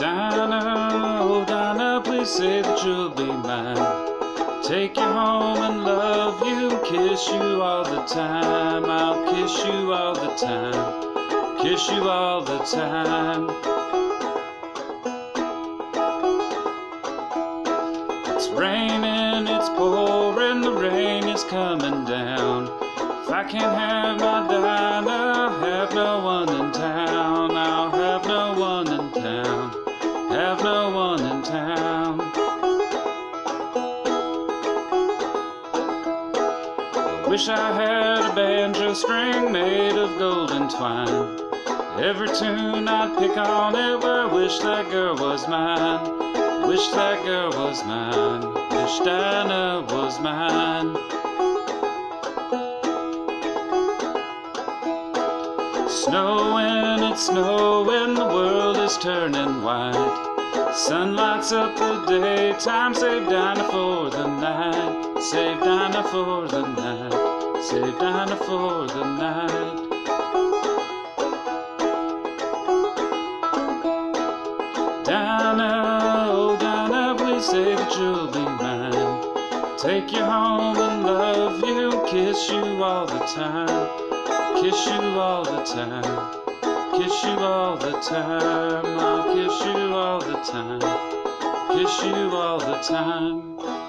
Dinah, oh Dinah, please say that you'll be mine. Take you home and love you, kiss you all the time. I'll kiss you all the time, kiss you all the time. It's raining, it's pouring, the rain is coming down. If I can't have my Dinah, have no one wish I had a banjo string made of golden twine. Every tune I'd pick on it, wish that girl was mine. Wish that girl was mine. Wish Dinah was mine. Snowing, it's snowing, the world is turning white. Sun lights up the daytime, save Dinah for the night. Save Dinah for the night. Save Dinah for the night. Dinah, oh please say that you'll be mine. Take you home and love you, kiss you all the time. Kiss you all the time. Kiss you all the time. I'll kiss you all the time. Kiss you all the time.